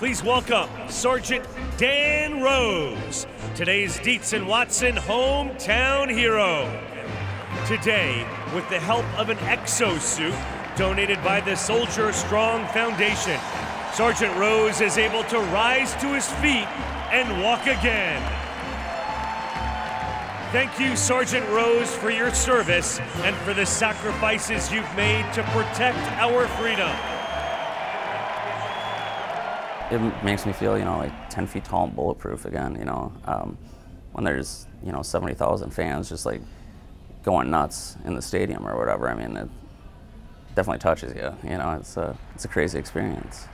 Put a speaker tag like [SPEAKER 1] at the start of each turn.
[SPEAKER 1] Please welcome Sergeant Dan Rose, today's Dietz and Watson hometown hero. Today, with the help of an exosuit donated by the Soldier Strong Foundation, Sergeant Rose is able to rise to his feet and walk again. Thank you, Sergeant Rose, for your service and for the sacrifices you've made to protect our freedom.
[SPEAKER 2] It makes me feel, you know, like 10 feet tall and bulletproof again, you know, um, when there's, you know, 70,000 fans just like going nuts in the stadium or whatever. I mean, it definitely touches you, you know, it's a, it's a crazy experience.